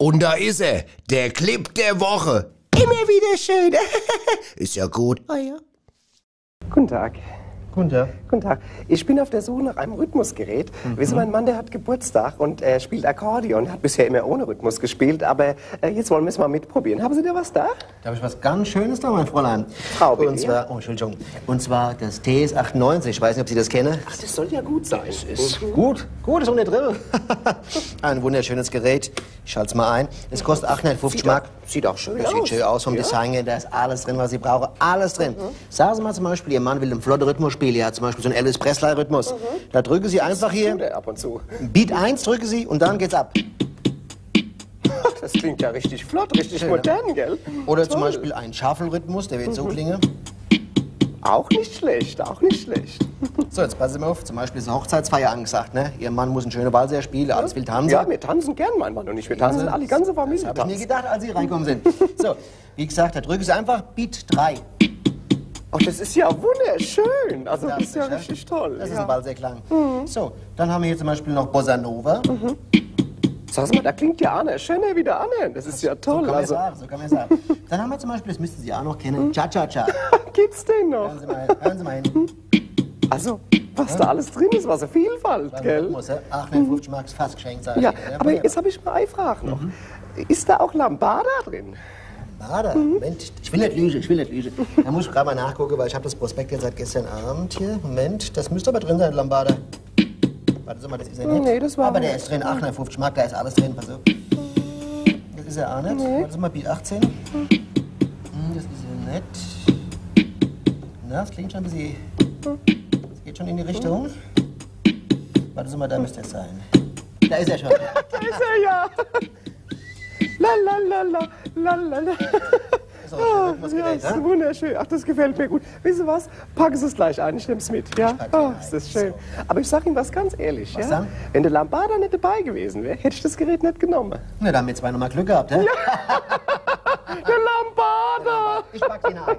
Und da ist er, der Clip der Woche. Immer wieder schön. ist ja gut. Ah ja. Guten Tag. Guten Tag. Guten Tag. Ich bin auf der Suche nach einem Rhythmusgerät. Mhm. Wissen Sie, mein Mann, der hat Geburtstag und er spielt Akkordeon. Er hat bisher immer ohne Rhythmus gespielt, aber äh, jetzt wollen wir es mal mitprobieren. Haben Sie da was da? Da habe ich was ganz Schönes da, mein Fräulein. Frau, bitte. Und zwar, oh, Entschuldigung. Und zwar das TS98. Ich weiß nicht, ob Sie das kennen. Ach, das soll ja gut sein. Das ist mhm. gut. Gut, ist ohne drin. ein wunderschönes Gerät. Ich schalte es mal ein. Es kostet 850 Mark. Sieht auch schön das aus. Sieht schön aus vom ja. Design her. Da ist alles drin, was Sie brauchen. Alles drin. Mhm. Sagen Sie mal zum Beispiel, Ihr Mann will einen flotten Rhythmus Er hat zum Beispiel so einen Elvis Presley-Rhythmus. Mhm. Da drücken Sie einfach hier. Er ab und zu. Beat 1 drücken Sie und dann geht's ab. Das klingt ja richtig flott, richtig Schön, modern, gell? Oder Toll. zum Beispiel ein Shuffle-Rhythmus, der wird mhm. so klingen. Auch nicht schlecht, auch nicht schlecht. So, jetzt passen Sie mal auf. Zum Beispiel ist eine Hochzeitsfeier angesagt, ne? Ihr Mann muss eine schöne Walzer spielen, alles will tanzen. Ja, wir tanzen gern, mein Mann und ich. Wir tanzen ja, alle, die ganze Familie. Das habe ich mir gedacht, als Sie reinkommen sind. so, wie gesagt, da drücken Sie einfach Beat 3. Ach, das ist ja wunderschön. Also, das ist ja richtig toll. Das ja. ist ein Walserklang. Mhm. So, dann haben wir hier zum Beispiel noch Bossa Nova. Mhm. Sag mal, da klingt ja Anne schöner wie der Anne. Das ist ja toll. So kann also. sagen, so kann man sagen. Dann haben wir zum Beispiel, das müssten Sie auch noch kennen, Cha-Cha-Cha. Gibt's den noch? Hören Sie mal, hören Sie mal hin. Also, was ja. da alles drin ist, was eine Vielfalt, War gell? Muss, ja? 58 Mark fast geschenkt, sage ja, ich. Ja, aber jetzt habe ich mal eine Frage noch. Mhm. Ist da auch Lambada drin? Lambada? Mhm. Moment, ich will nicht lügen, ich will nicht lügen. Da muss ich gerade mal nachgucken, weil ich habe das Prospekt jetzt seit gestern Abend hier. Moment, das müsste aber drin sein, Lambada. Warte mal, das ist er nicht. Nee, das war Aber der ist drin, 850 Mark, da ist alles drin, pass auf. Das ist er auch nicht. Nee. Warte mal, B18. Hm, das ist er nicht. Na, das klingt schon ein bisschen... Das geht schon in die Richtung. Warte mal, da müsste es sein. Da ist er schon. da ist er ja. La la la la la la Ah, ja, das ist wunderschön. Ach, das gefällt mir gut. Wissen Sie was? Packen Sie es gleich ein. Ich nehme es mit. Ja? Oh, ist das schön. Aber ich sage Ihnen was ganz ehrlich. Was ja? Wenn der Lambada nicht dabei gewesen wäre, hätte ich das Gerät nicht genommen. Na, da haben wir zwei nochmal Glück gehabt, hä? Ja. der Lambada. Ich pack ihn ein.